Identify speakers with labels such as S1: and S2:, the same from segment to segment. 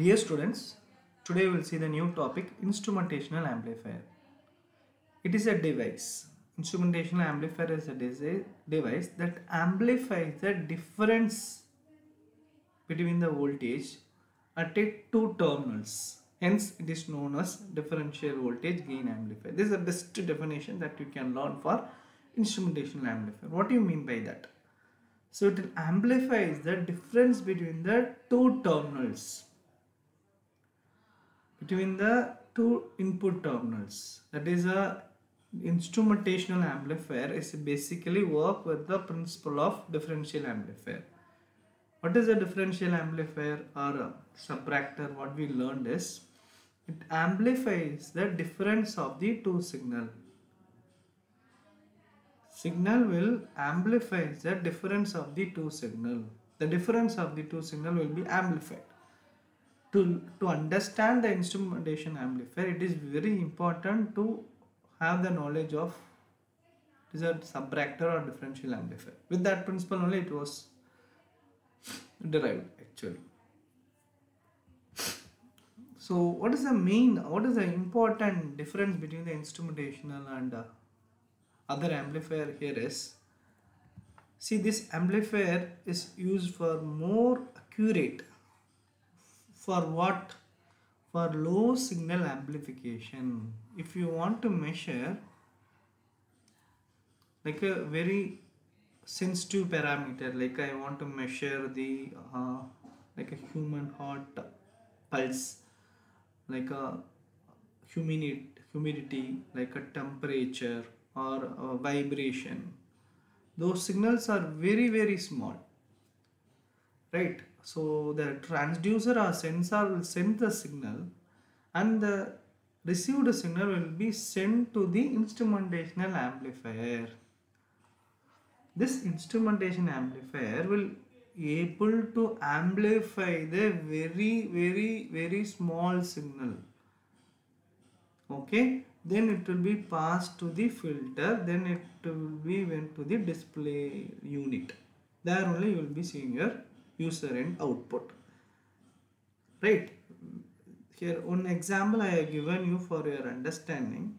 S1: Dear students, today we will see the new topic instrumentational amplifier. It is a device. Instrumentational amplifier is a device that amplifies the difference between the voltage at two terminals. Hence, it is known as differential voltage gain amplifier. This is the best definition that you can learn for instrumentational amplifier. What do you mean by that? So it amplifies the difference between the two terminals between the two input terminals. That is a instrumentational amplifier is basically work with the principle of differential amplifier. What is a differential amplifier or a subtractor? What we learned is it amplifies the difference of the two signal. Signal will amplify the difference of the two signal. The difference of the two signal will be amplified to, to understand the instrumentation amplifier it is very important to have the knowledge of it is a subtractor or differential amplifier. With that principle only it was derived actually. So what is the main what is the important difference between the instrumentational and uh, other amplifier here is see this amplifier is used for more accurate for what? For low signal amplification. If you want to measure like a very sensitive parameter like i want to measure the uh, like a human heart pulse like a humidity humidity like a temperature or a vibration those signals are very very small. Right so the transducer or sensor will send the signal and the received signal will be sent to the instrumentational amplifier. This instrumentation amplifier will able to amplify the very very very small signal. Okay? Then it will be passed to the filter then it will be went to the display unit. There only you will be seeing your user end output. Right? Here one example i have given you for your understanding.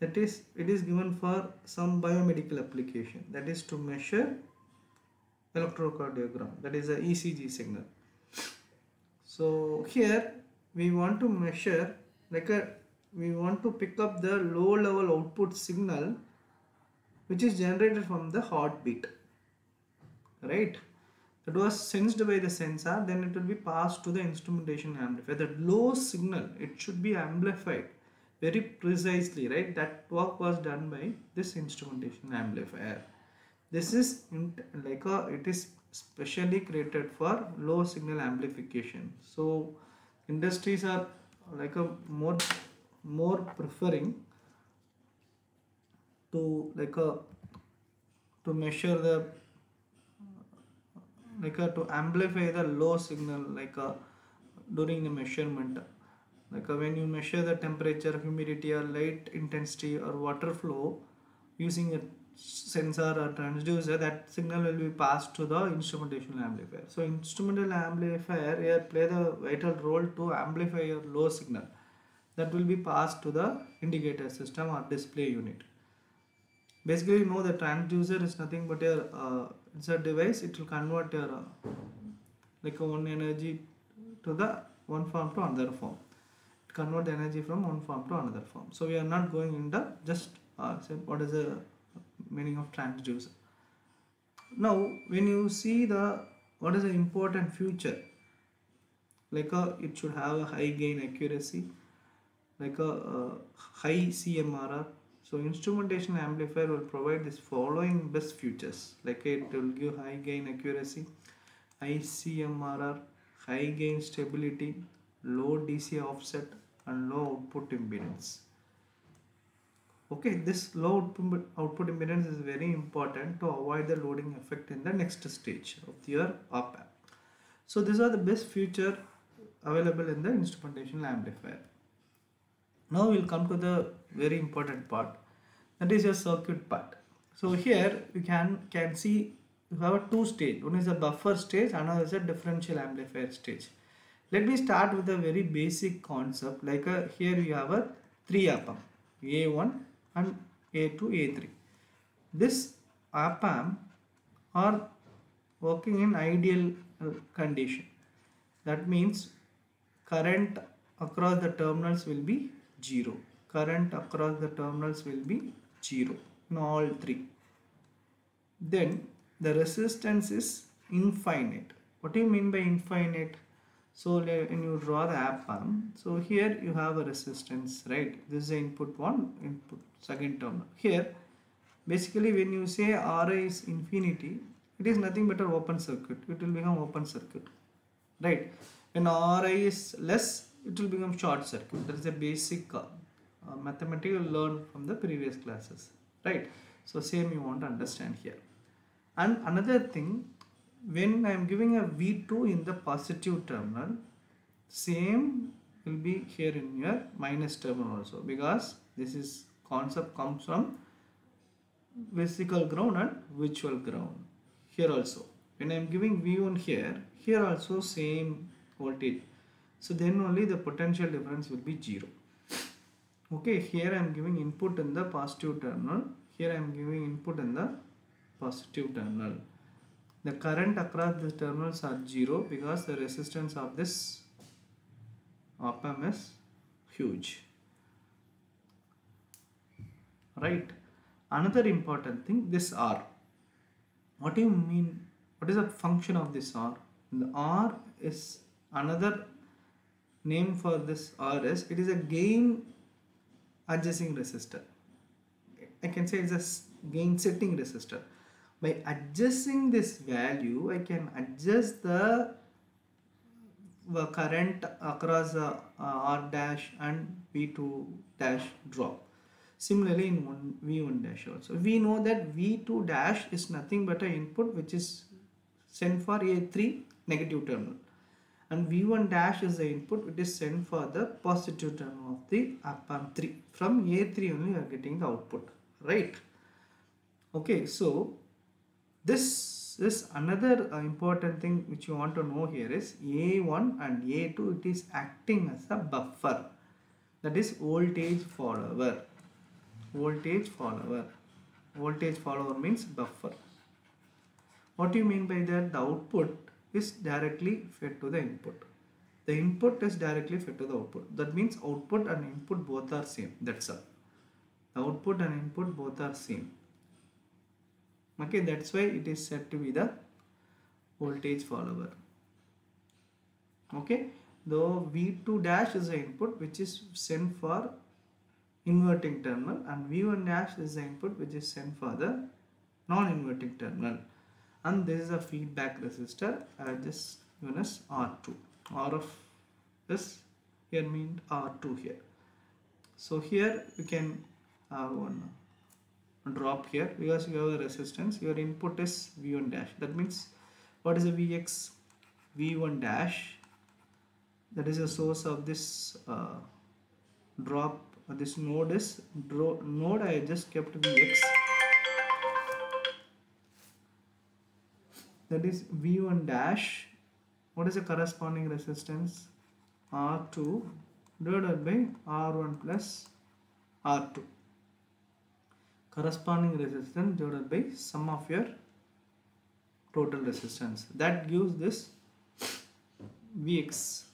S1: That is it is given for some biomedical application. That is to measure electrocardiogram. That is a ecg signal. So here we want to measure like a we want to pick up the low level output signal which is generated from the heartbeat. Right it was sensed by the sensor then it will be passed to the instrumentation amplifier. The low signal it should be amplified very precisely right? That work was done by this instrumentation amplifier. This is like a it is specially created for low signal amplification. So industries are like a more more preferring to like a to measure the like a to amplify the low signal like a during the measurement. Like a, when you measure the temperature humidity or light intensity or water flow using a sensor or transducer that signal will be passed to the instrumentation amplifier. So instrumental amplifier here play the vital role to amplify your low signal. That will be passed to the indicator system or display unit. Basically you know the transducer is nothing but a uh, a device it will convert your uh, like one energy to the one form to another form. It convert the energy from one form to another form. So we are not going in the just uh, say what is the meaning of transducer? Now when you see the what is the important feature like a it should have a high gain accuracy like a uh, high CMRR so instrumentation amplifier will provide this following best features. Like it will give high gain accuracy high CMRR high gain stability low DC offset and low output impedance. Okay this low output, output impedance is very important to avoid the loading effect in the next stage of your op amp so these are the best feature available in the instrumentation amplifier. Now we'll come to the very important part that is your circuit part. So here you can can see you have two stage. One is a buffer stage another is a differential amplifier stage. Let me start with a very basic concept like a, here you have a 3 op amp A1 and A2 A3 this op amp are working in ideal uh, condition. That means current across the terminals will be 0 current across the terminals will be 0 in all three. Then the resistance is infinite. What do you mean by infinite? So when you draw the op amp so here you have a resistance right? This is the input one input second terminal here basically when you say Ri is infinity it is nothing but an open circuit. It will become open circuit right? When Ri is less it will become short circuit. That is a basic uh, uh, mathematics you learned from the previous classes right? So same you want to understand here. And another thing when I am giving a V2 in the positive terminal same will be here in your minus terminal also because this is concept comes from physical ground and virtual ground here also. When I am giving V1 here here also same voltage. So then only the potential difference will be 0 okay here I am giving input in the positive terminal. Here I am giving input in the positive terminal. The current across the terminals are 0 because the resistance of this op-amp is huge. Right. Another important thing this R. What do you mean? What is the function of this R? The R is another name for this R is it is a gain adjusting resistor. I can say it's a gain setting resistor. By adjusting this value I can adjust the current across the uh, R dash and V2 dash drop. Similarly in one V1 dash also. We know that V2 dash is nothing but an input which is sent for A3 negative terminal and V1 dash is the input which is sent for the positive terminal of the op amp 3 from A3 only we are getting the output right? Okay so this is another uh, important thing which you want to know here is A1 and A2 it is acting as a buffer. That is voltage follower. Voltage follower. Voltage follower means buffer. What do you mean by that? The output is directly fed to the input. The input is directly fed to the output. That means output and input both are same. That's all. The output and input both are same. Okay that's why it is said to be the voltage follower. Okay? Though v2 dash is the input which is sent for inverting terminal and v1 dash is the input which is sent for the non-inverting terminal and this is a feedback resistor I just given as R2 R of this here means R2 here. So here you can have one drop here. Because you have a resistance your input is v1 dash. That means what is the vx v1 dash. That is the source of this uh, drop. Uh, this node is node I just kept vx that is v1 dash. What is the corresponding resistance? R2 divided by r1 plus r2 corresponding resistance divided by sum of your total resistance. That gives this Vx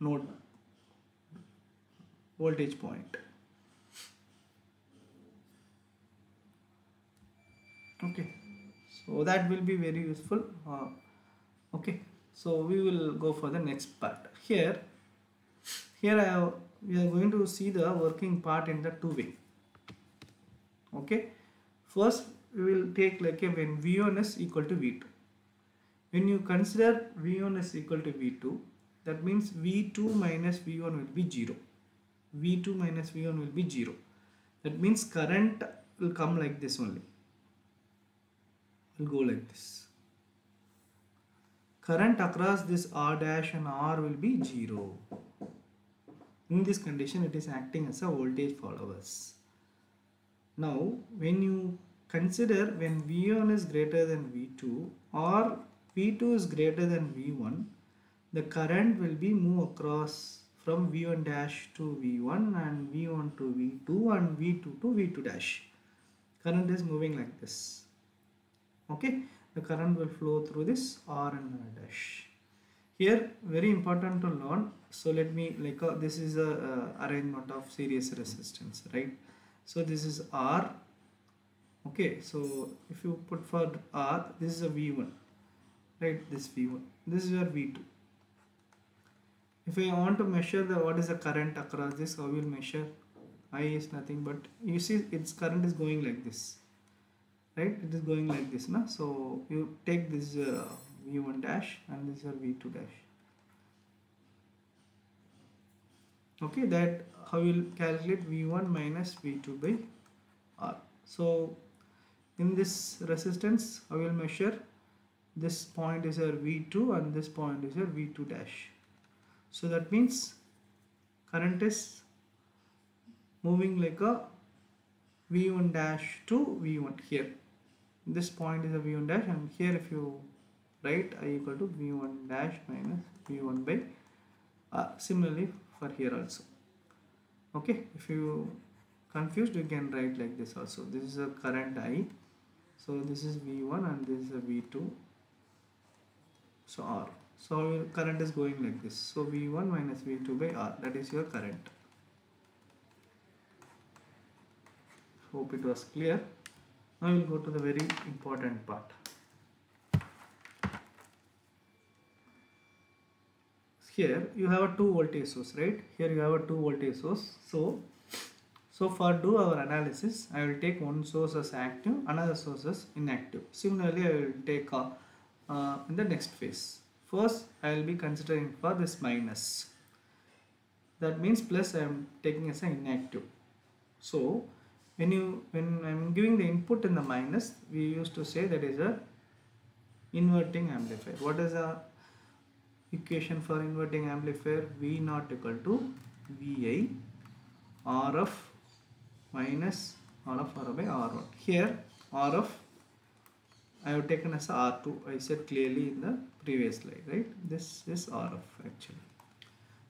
S1: node voltage point. Okay so that will be very useful uh, okay. So we will go for the next part. Here here I have, we are going to see the working part in the two way okay. First we will take like a when v1 is equal to v2 when you consider v1 is equal to v2 that means v2 minus v1 will be 0 v2 minus v1 will be 0 that means current will come like this only will go like this. Current across this r dash and r will be 0 in this condition it is acting as a voltage followers. Now, when you consider when V1 is greater than V2 or V2 is greater than V1, the current will be move across from v1 dash to v1 and v1 to v2 and v2 to v2 dash. Current is moving like this okay? The current will flow through this r and r dash. Here very important to learn. So let me like uh, this is a uh, arrangement of series resistance right? So this is r. Okay? So if you put for r this is a v1 right? This v1 this is your v2 if I want to measure the what is the current across this how will measure. I is nothing but you see its current is going like this right? It is going like this na? So you take this uh, v1 dash and this is v2 dash. Okay that how will calculate v1 minus v2 by r. So in this resistance I will measure? This point is your v2 and this point is your v2 dash. So that means current is moving like a v1 dash to v1 here this point is a v1 dash and here if you write i equal to v1 dash minus v1 by uh, similarly for here also. Okay if you confused you can write like this also. This is a current i. So this is v1 and this is a v2 so r. So current is going like this. So v1 minus v2 by r that is your current. Hope it was clear now we'll go to the very important part. Here you have a 2 voltage source right? Here you have a 2 voltage source. So so for do our analysis. I will take one source as active another source as inactive. Similarly I will take uh, uh, in the next phase. First I will be considering for this minus. That means plus I am taking as an inactive. So when you when I am giving the input in the minus we used to say that is a inverting amplifier. What is the equation for inverting amplifier? V naught equal to VI RF minus RF R by R1 here RF I have taken as R2 I said clearly in the previous slide right? This is RF actually.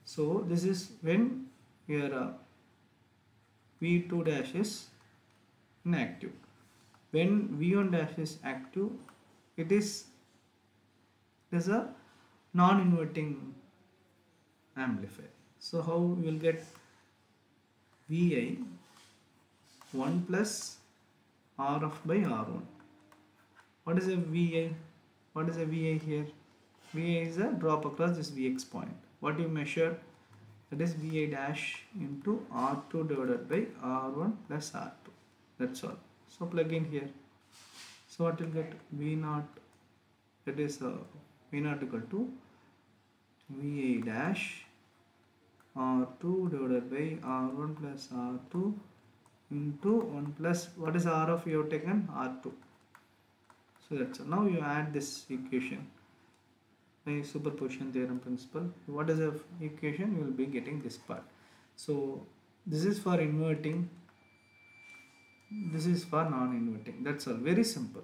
S1: So this is when your uh, V2 dash is inactive when V1 dash is active it is it is a non-inverting amplifier. So how you will get VI 1 plus RF by R1 what is a VI what is a VI here? VI is a drop across this Vx point. What you measure? That is VI dash into R2 divided by R1 plus R2 that's all. So plug in here. So what you'll get? V naught that is uh, V naught equal to VA dash R2 divided by R1 plus R2 into 1 plus what is R of you have taken R2 so that's all. now you add this equation. By superposition theorem principle. What is the equation? You will be getting this part. So this is for inverting this is for non-inverting. That's all. Very simple.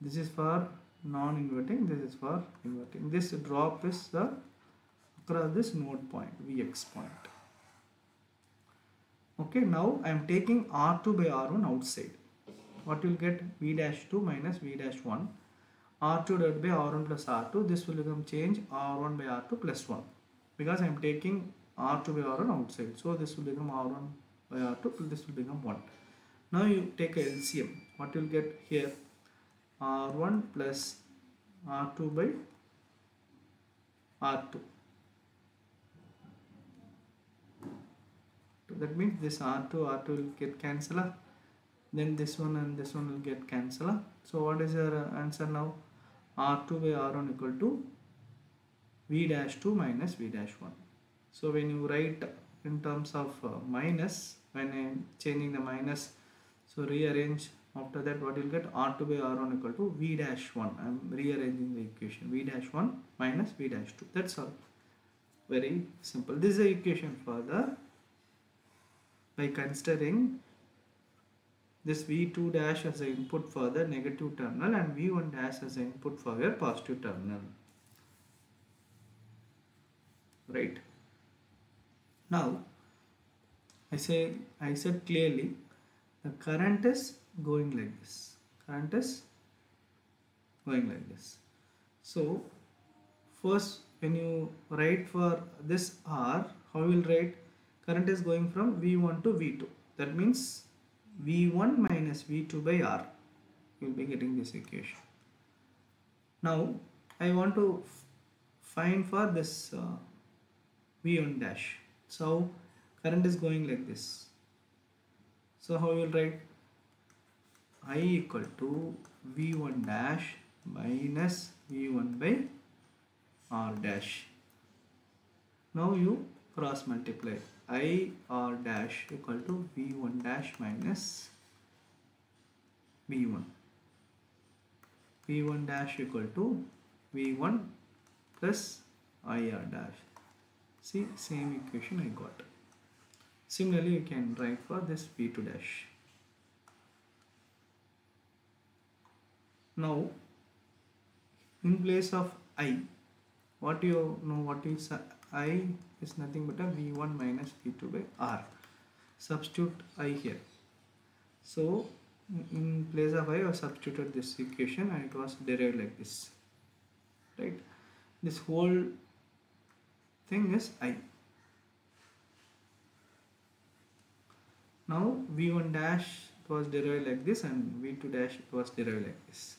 S1: This is for non-inverting. This is for inverting. This drop is the across this node point vx point. Okay now i am taking r2 by r1 outside. What you will get? V dash 2 minus v dash 1 r2 divided by r1 plus r2 this will become change r1 by r2 plus 1 because i am taking r2 by r1 outside. So this will become r1 by r2 this will become 1 now you take LCM what you will get here R1 plus R2 by R2 that means this R2 R2 will get cancelled. Then this one and this one will get cancelled. So what is your answer now? R2 by R1 equal to V dash 2 minus V dash 1 so when you write in terms of uh, minus when I am changing the minus so rearrange after that what you'll get? R2 by r1 equal to v dash 1 i'm rearranging the equation. V dash 1 minus v dash 2 that's all. Very simple. This is the equation for the by considering this v2 dash as the input for the negative terminal and v1 dash as the input for your positive terminal. Right? Now I say I said clearly the current is going like this. Current is going like this. So first when you write for this R how you will write? Current is going from V1 to V2 that means V1 minus V2 by R you will be getting this equation. Now I want to find for this uh, V1 dash. So current is going like this so how you will write? I equal to V1 dash minus V1 by R dash. Now you cross multiply. I R dash equal to V1 dash minus V1 V1 dash equal to V1 plus IR dash. See same equation I got similarly you can write for this V2 dash. Now in place of I what you know what is I is nothing but a V1 minus V2 by R. Substitute I here. So in place of I have substituted this equation and it was derived like this. Right? This whole thing is I now V1 dash was derived like this and V2 dash was derived like this.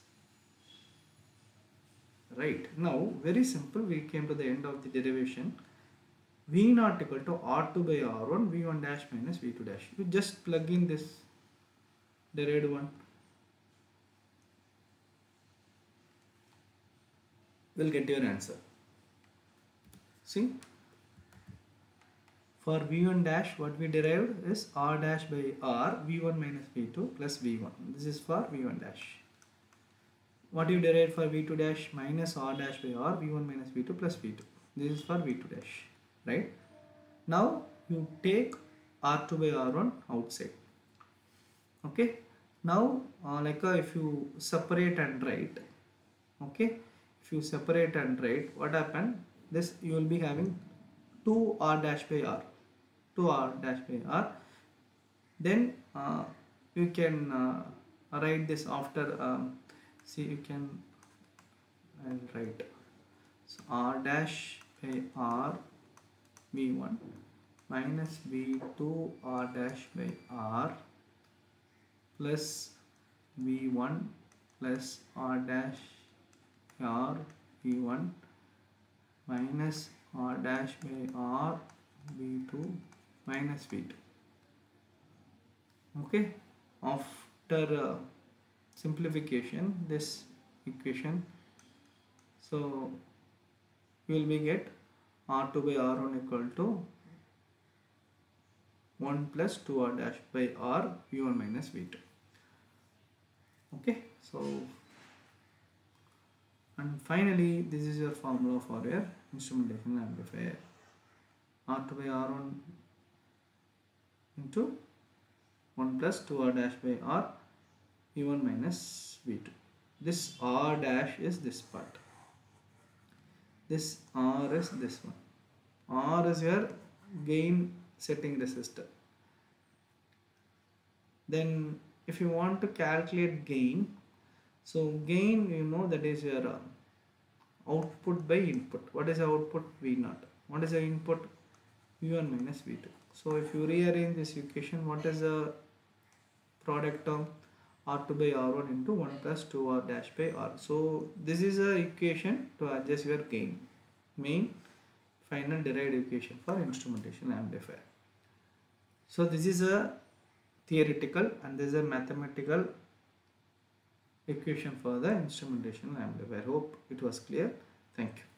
S1: Right. Now very simple we came to the end of the derivation. V naught equal to r2 by r1 v1 dash minus v2 dash. You just plug in this derived one. Will get your answer. See for v1 dash what we derived is r dash by r v1 minus v2 plus v1 this is for v1 dash. What you derived for v2 dash minus r dash by r v1 minus v2 plus v2 this is for v2 dash right? Now you take r2 by r1 outside okay? Now uh, like uh, if you separate and write okay? If you separate and write what happened? This you will be having 2 r dash by r 2 r dash by r. Then uh, you can uh, write this after um, see you can I'll write. So r dash by r v1 minus v2 r dash by r plus v1 plus r dash r v1 minus r dash by r v2 minus v2 okay? After uh, simplification this equation so will be get r2 by r1 equal to 1 plus 2r dash by r v1 minus v2 okay? So and finally this is your formula for your instrumentation amplifier. R2 by r1 into 1 plus 2r dash by r v1 minus v2 this r dash is this part. This r is this one. R is your gain setting resistor. Then if you want to calculate gain so gain you know that is your uh, output by input. What is the output? V naught. What is the input? V1 minus v2 so if you rearrange this equation what is the product term? R2 by r1 into 1 plus 2r dash by r. So this is a equation to adjust your gain. Main final derived equation for instrumentation amplifier. So this is a theoretical and this is a mathematical equation for the instrumentation amplifier. Hope it was clear. Thank you